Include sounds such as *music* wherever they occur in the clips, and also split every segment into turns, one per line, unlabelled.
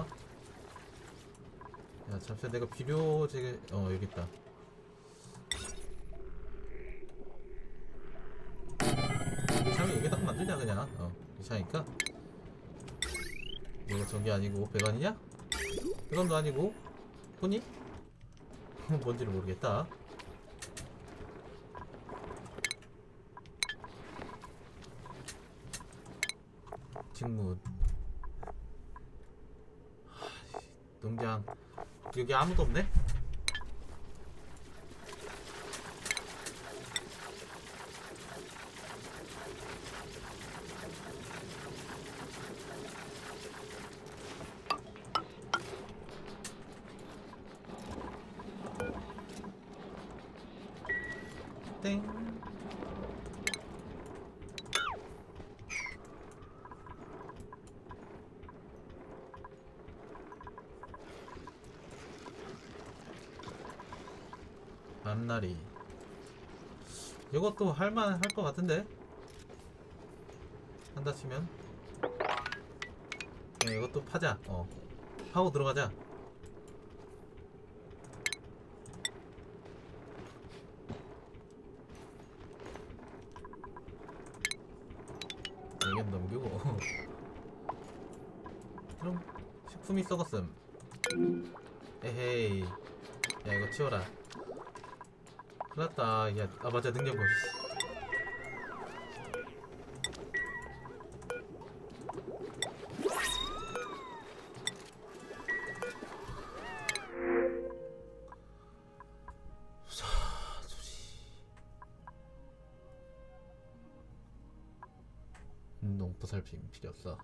야 잠시만 내가 비료 제게 어 여기 있다. 이창이 여기다 만들자 그냥. 어 이창이니까. 이거 전기 아니고 100원이냐? 100원도 아니고 폰이? *laughs* 뭔지를 모르겠다. 직무 하, 농장 여기 아무도 없네? 밤날이. 이것도 할만 할 것 같은데? 한다 치면? 야, 이것도 파자. 어. 파고 들어가자. 이게 넘기고. *laughs* 그럼 식품이 썩었음. 에헤이. 야 이거 치워라 큰일났다. 야, 아 맞아. 능력 멋있어 농부 살핌 필요 없어.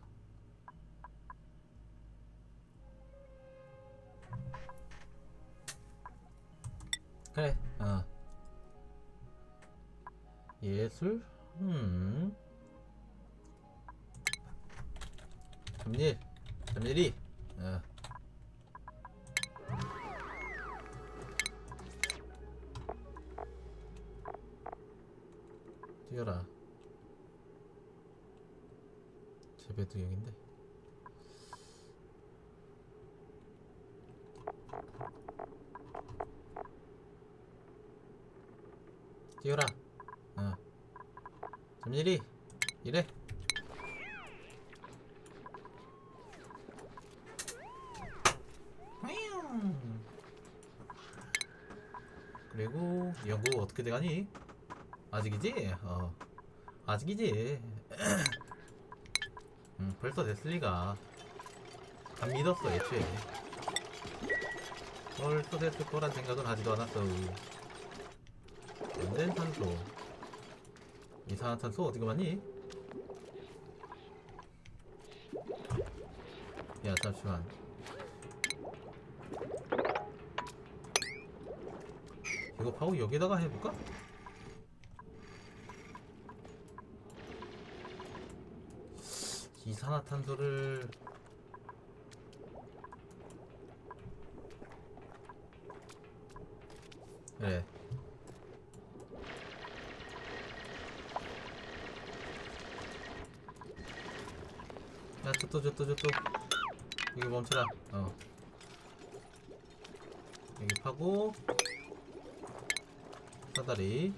그래 어 예술? 음 점일 점일이 그리고 연구 어떻게 돼가니? 아직이지? 어 아직이지 *clears throat* 음, 벌써 됐을 리가 안 믿었어 애초에 벌써 됐을 거란 생각은 하지도 않았어 엔덴 탄소 이산화탄소 어디 가봤니? 야 잠시만 이거 파고 여기다가 해볼까? 이산화탄소를 그래 야 저또 저또 저또. 여기 멈춰라. 어. 여기 파고 사다리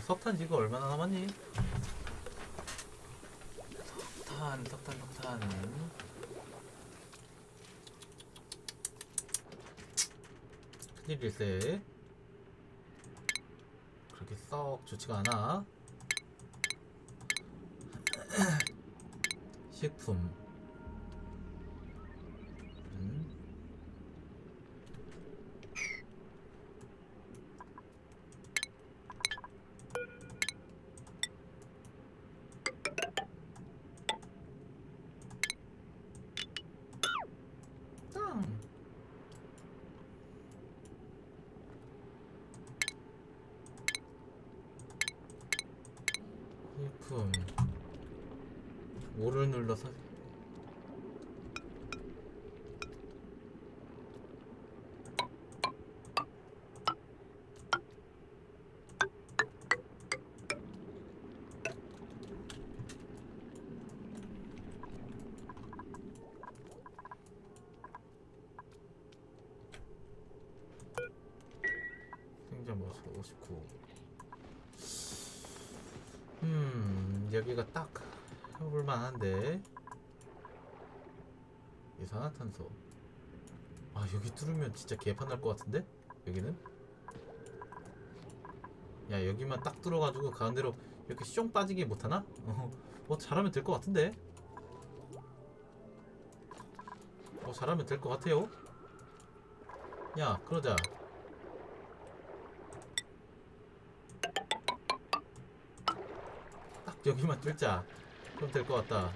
석탄 지금 얼마나 남았니? 석탄 석탄 석탄. 큰일일세. 그렇게 썩 좋지가 않아. *clears throat* 식품 음. 제품 오를 눌러서. 모습 59 음 여기가 딱 해볼 만한데. 이산화탄소. 아 여기 뚫으면 진짜 개판 날 것 같은데? 여기는? 야 여기만 딱 뚫어가지고 가운데로 이렇게 숑 빠지게 못하나? 어, 뭐 잘하면 될 것 같은데? 어 잘하면 될 것 같아요. 야 그러자. 딱 여기만 뚫자 그럼 될 것 같다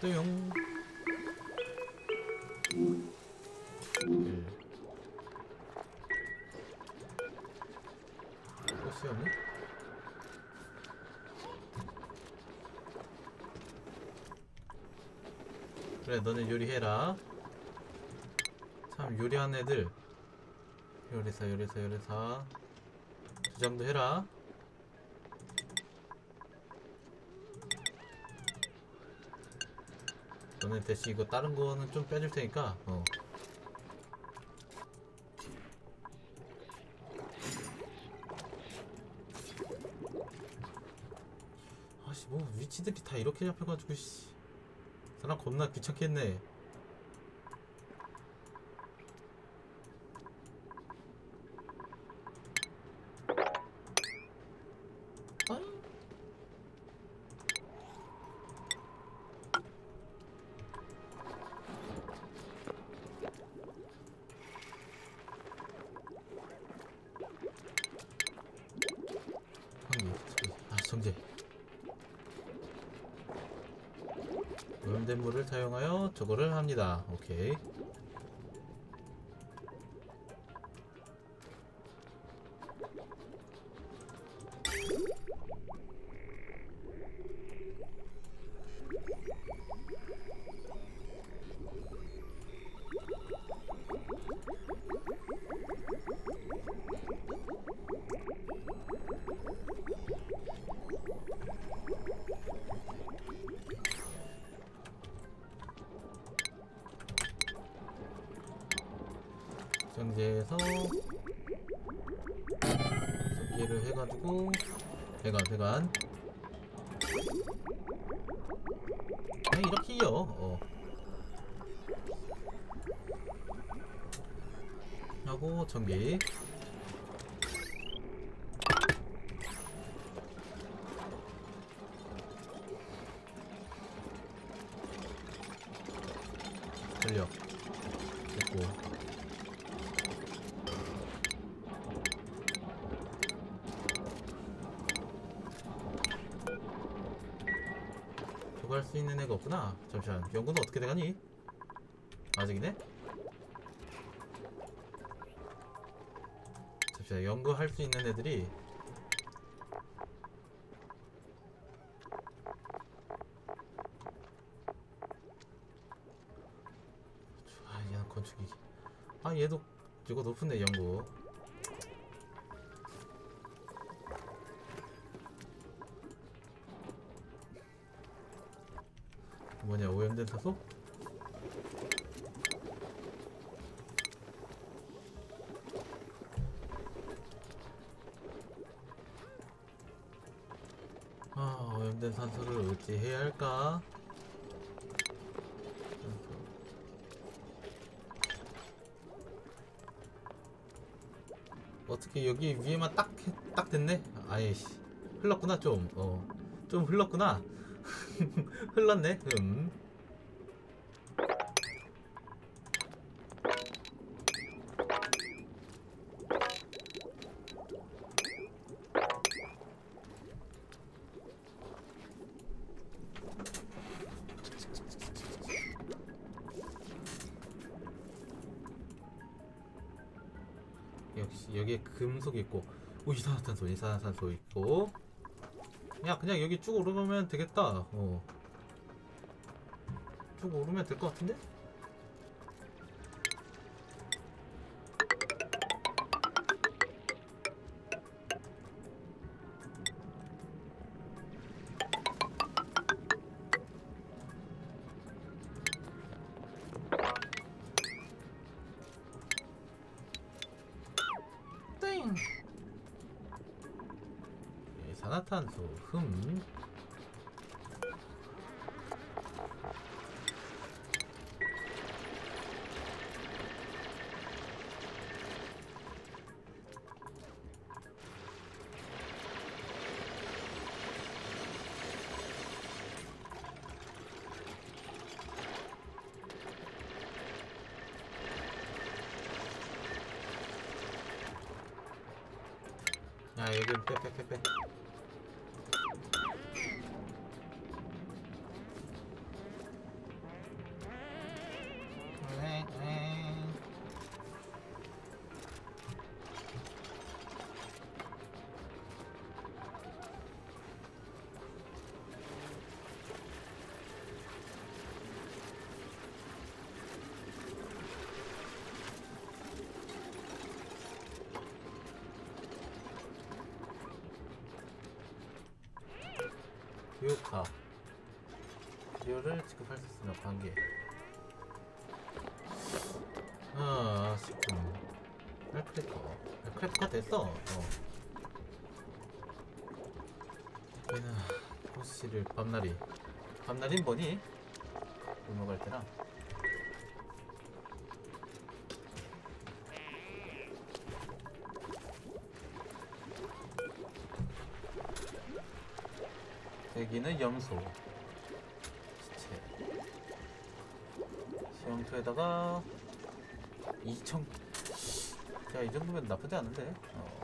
뚜용 일. 꽃이 없네? 그래 너는 요리해라 참 요리한 애들. 요리사 요리사 요리사. 주장도 해라. 너네 대신 이거 다른 거는 좀 빼줄 테니까 어. 아씨 뭐 위치들이 다 이렇게 잡혀가지고 씨. 사람 겁나 귀찮겠네 오염된 물을 사용하여 저거를 합니다. 오케이 배관 배관. 그냥 이렇게요 어. 하고 전기 잠시만 연구는 어떻게 돼가니? 아직이네? 잠시만 연구할 수 있는 애들이 오염된 사소? 아 오염된 산소를 어찌 해야 할까? 어떻게 여기 위에만 딱, 해- 딱 됐네? 아이씨 흘렀구나 좀 어 좀 흘렀구나 *laughs* 흘렀네 음 여기에 금속 있고 오 이산화탄소 이산화탄소 있고 야 그냥 여기 쭉 오르면 되겠다 어. 쭉 오르면 될 것 같은데? 야 여기 빼빼빼 됐어 어. 얘는 호시를 밤날이 밤날인 뭐니? 골목갈 때랑 여기는 염소 시체 시험토에다가 2천 야 이 정도면 나쁘지 않은데. 어.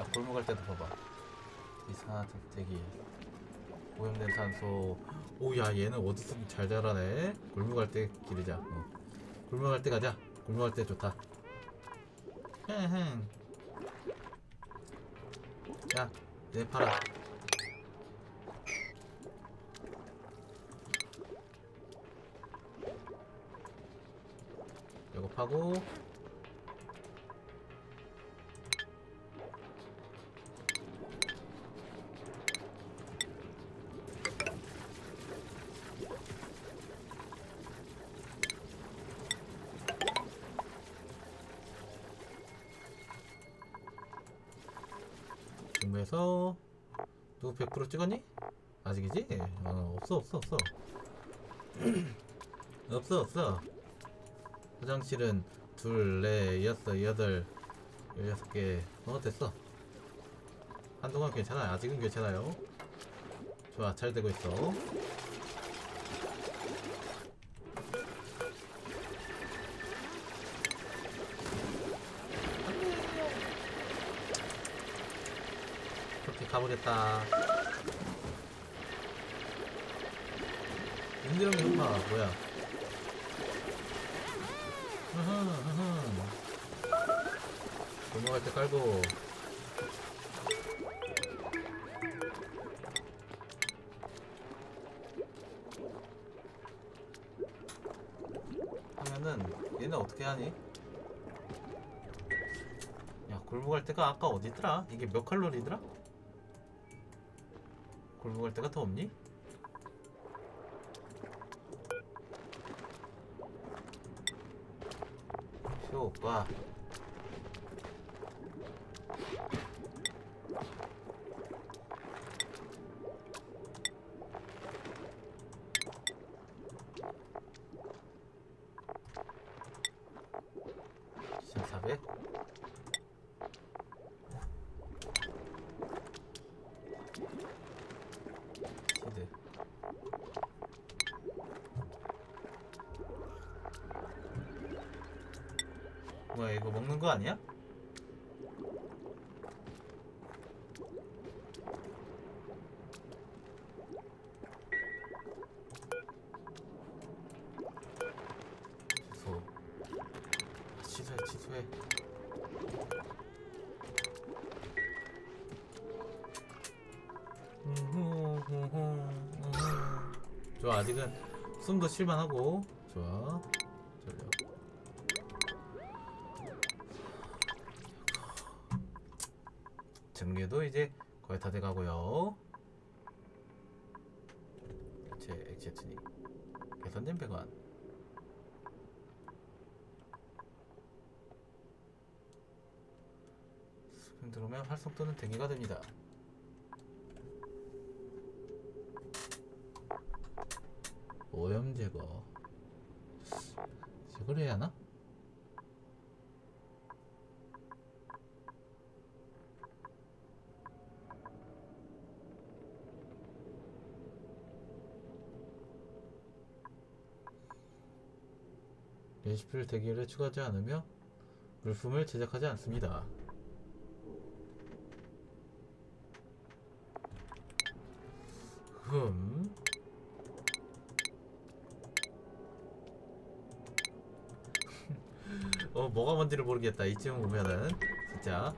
야 골목 갈 때도 봐봐. 이산화탄재기. 오염된 탄소. 오 야 얘는 어디서든 잘 자라네? 골목 갈 때 기르자. 어. 골목 갈 때 가자. 골목 갈 때 좋다. 야, 내 팔아. 파고 중매서 누구 100% 찍었니? 아직이지? 어, 없어 없어 없어 *clears throat* 없어 없어 화장실은 둘, 넷, 여섯, 여덟, 열여섯 개 어, 됐어. 한동안 괜찮아요. 아직은 괜찮아요. 좋아 잘 되고 있어. 그렇게 가보겠다. 인드령이 흑마 뭐야 넘어갈 때 깔고 하면은 얘는 어떻게 하니? 야 골목 갈 때가 아까 어디더라? 이게 몇 칼로리더라? 골목 갈 때가 더 없니? 효과 거 아니야? 취소 취소했다 돼. 좋아 아직은 숨도 쉴만하고 좋아 전력 증류도 이제 거의 다 돼가고요 제 액체 투닉 개선된 배관 들어오면 활성도는 대기가 됩니다 오염 제거 제거를 해야 하나? 레시피를 대기열에 추가하지 않으며 물품을 제작하지 않습니다. 흠. *laughs* 어 뭐가 뭔지를 모르겠다 이쯤 보면은 진짜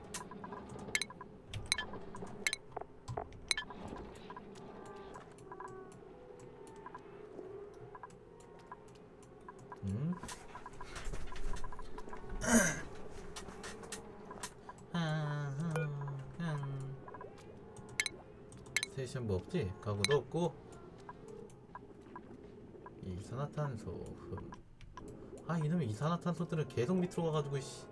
스테이션 뭐 없지? 가구도 없고 이산화탄소 흠. 아 이놈의 이산화탄소들은 계속 밑으로 가가지고 씨.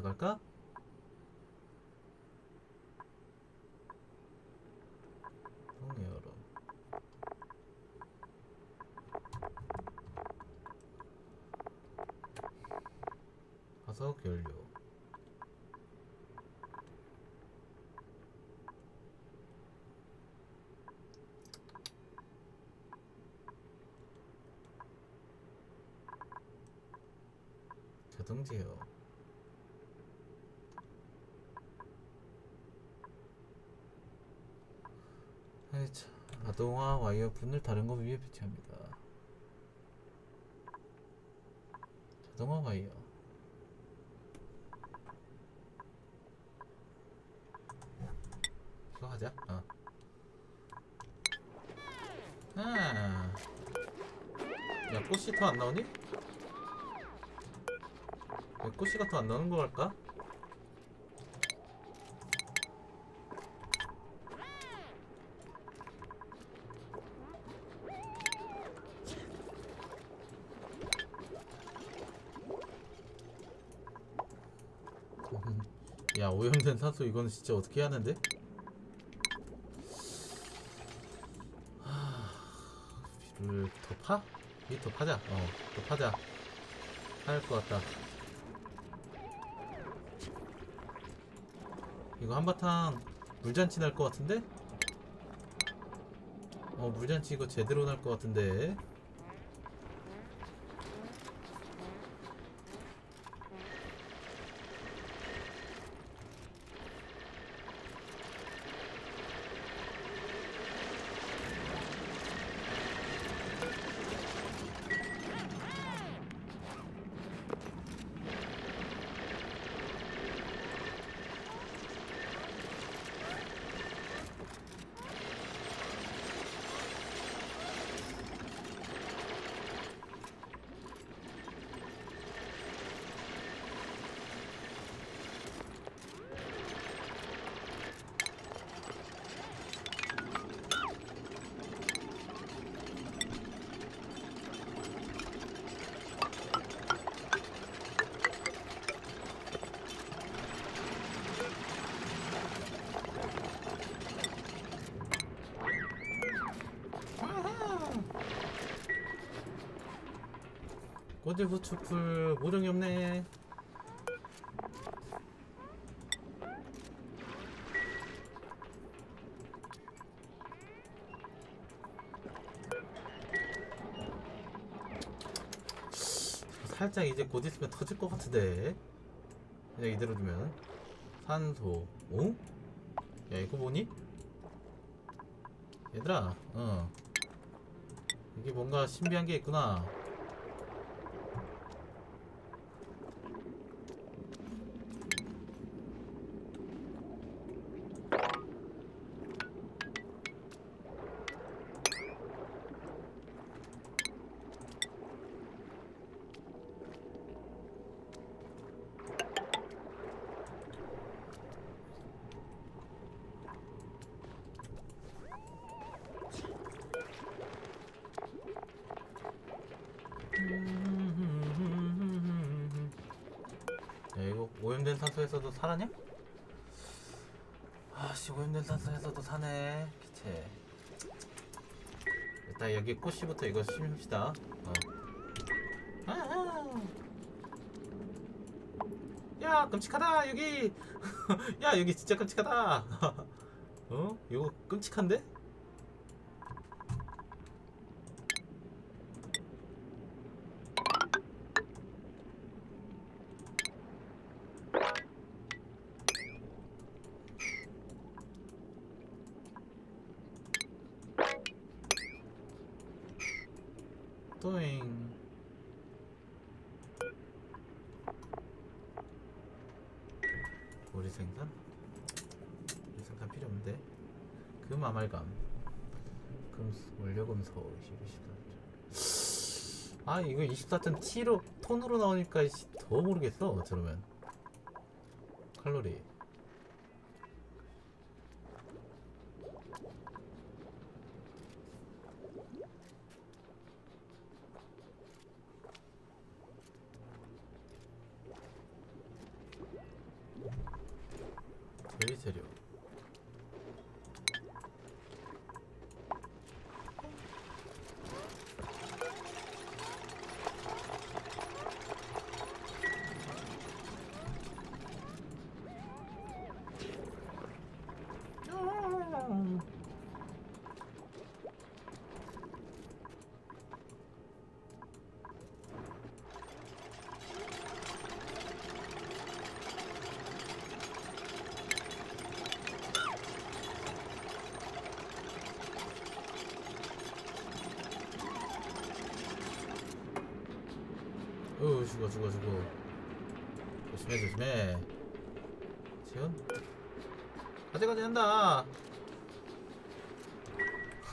압력센터 갈까? 동여름 화석 연료 자동 제어 아이차 자동화 와이어 분을 다른 것 위에 배치합니다 자동화 와이어 이거 하자 어. 아. 야 꽃이 더 안 나오니? 왜 꽃이 가 더 안 나오는 거 같까? 야 오염된 산소 이거는 진짜 어떻게 하는데? 하... 비를 더 파? 이더 파자 어 더 파자 할 것 같다 이거 한바탕 물잔치 날 것 같은데? 어 물잔치 이거 제대로 날 것 같은데 현재 후추풀 모종이 없네. 살짝 이제 곧 있으면 터질 것 같은데. 그냥 이대로 두면 산소. 오? 야 이거 보니? 얘들아, 어. 이게 뭔가 신비한 게 있구나. 야 이거 오염된 산소에서도 살았냐? 아씨 오염된 산소에서도 사네 기체 일단 여기 꽃씨부터 이거 심읍시다 어. 야 끔찍하다 여기 *laughs* 야 여기 진짜 끔찍하다 *laughs* 어? 이거 끔찍한데? 또잉 우리 생산? 우리 생산 필요 없는데 금 아말감 금 원료금소 24 아 이거 24점 T로 톤으로 나오니까 씨, 더 모르겠어 저러면. 칼로리. 대리 재료 어우 죽어 죽어 죽어. 조심해 조심해. 지원 가져가지 한다.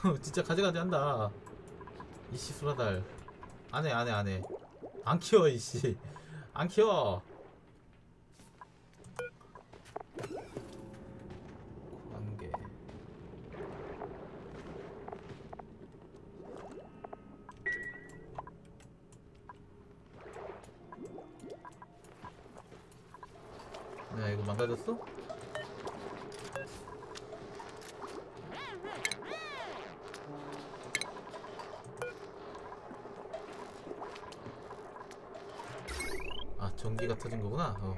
*laughs* 진짜 가져가지 한다. 이씨 수라달. 안해 안해 안해. 안 키워 이씨. 안 키워 관계 야 이거 망가졌어? 아 전기가 터진 거구나 어.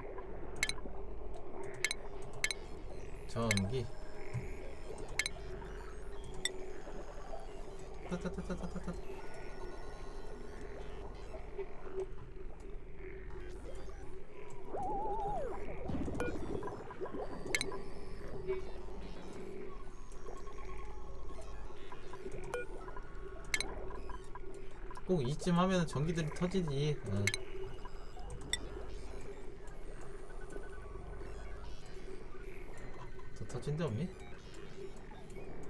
전기 꼭 이쯤 하면 전기들이 터지지 어. 더 터진 데 없니?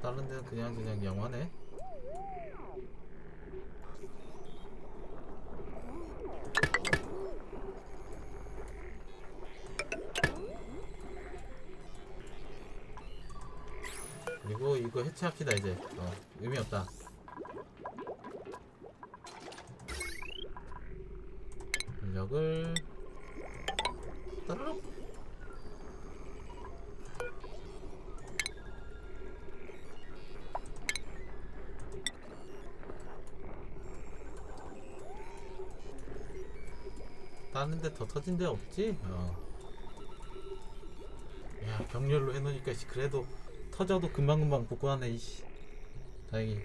다른 데는 그냥 그냥 영화네 해체합시다 이제 어 의미 없다 인력을 따르륵 다른데 더 터진 데 없지? 어. 야 병렬로 해놓으니까 씨, 그래도 터져도 금방금방 복구하네 이씨. 다행히.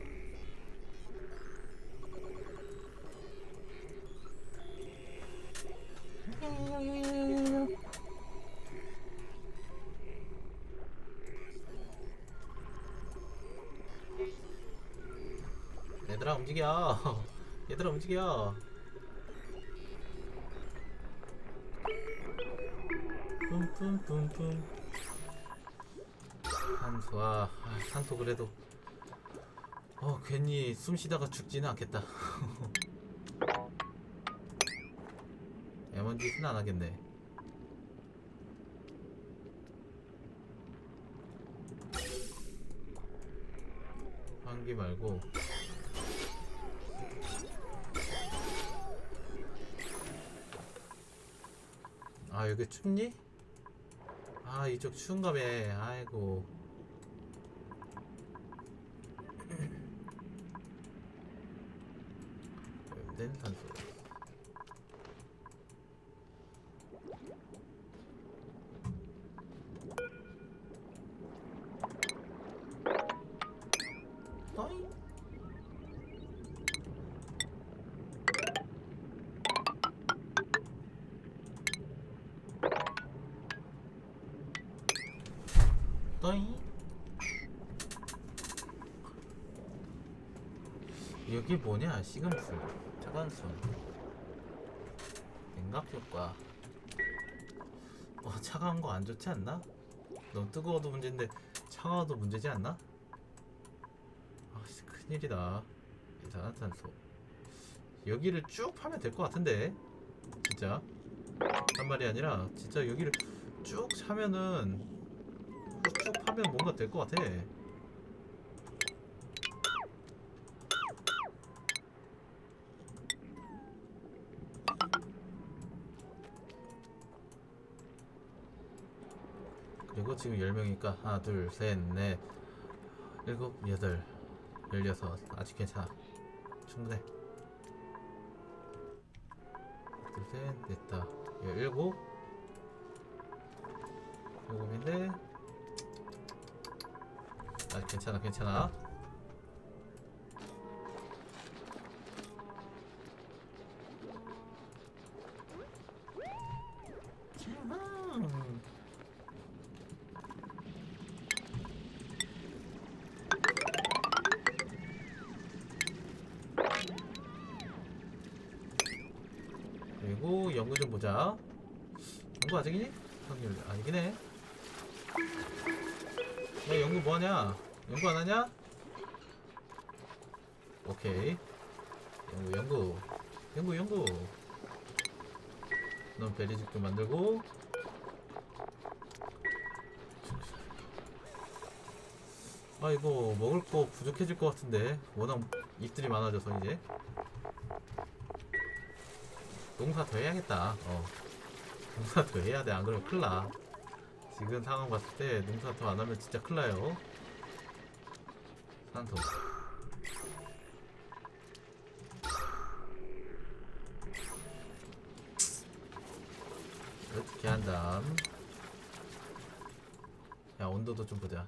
얘들아 움직여. *laughs* 얘들아 움직여. 뿜뿜뿜뿜 산소 아 아, 산소 그래도 어 괜히 숨 쉬다가 죽지는 않겠다. *laughs* 에먼짓은 안 하겠네. 환기 말고. 아 여기 춥니? 아 이쪽 추운가봐 아이고 낸 산소 여기 뭐냐 시금풀 차관순. 냉각 효과. 어 차가운 거 안 좋지 않나? 너무 뜨거워도 문제인데 차가워도 문제지 않나? 아씨 큰일이다. 이산화탄소. 여기를 쭉 파면 될 것 같은데? 진짜? 한 말이 아니라 진짜 여기를 쭉 차면은 쭉 파면 뭔가 될 것 같아 그리고 지금 10명이니까 하나 둘 셋 넷 일곱 여덟 열여섯. 아직 괜찮아. 충분해. 둘셋 넷다. 열일곱. 일곱인데 아직 괜찮아 괜찮아 연구 아직이니? 확률 아니긴 해. 야 연구 뭐하냐? 연구 안 하냐? 오케이. 연구 연구 연구 연구. 넌 베리죽도 만들고. 아 이거 먹을 거 부족해질 것 같은데 워낙 입들이 많아져서 이제 농사 더 해야겠다. 어. 농사 더 해야 돼. 안 그러면 큰일 나. 지금 상황 봤을 때 농사 더 안 하면 진짜 큰일 나요. 산소. 이렇게 한 다음. 야, 온도도 좀 보자.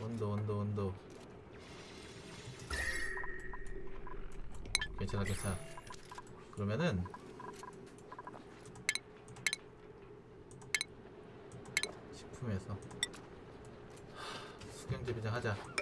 온도, 온도, 온도. 괜찮아, 괜찮아. 그러면은 식품에서. 하, 수경재배장 하자